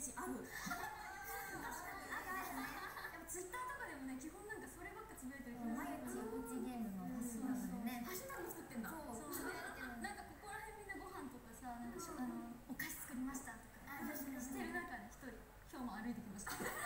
ぱツイッターとかでもね基本なんかそればっかつぶやいてる毎日おうちゲームのハッシュタグねハッシュタグ作ってんだ。そう。そう。なんかここら辺みんなご飯とかさなんかしょあのお菓子作りましたとかあそうそうしてる中で一人今日も歩いてきました。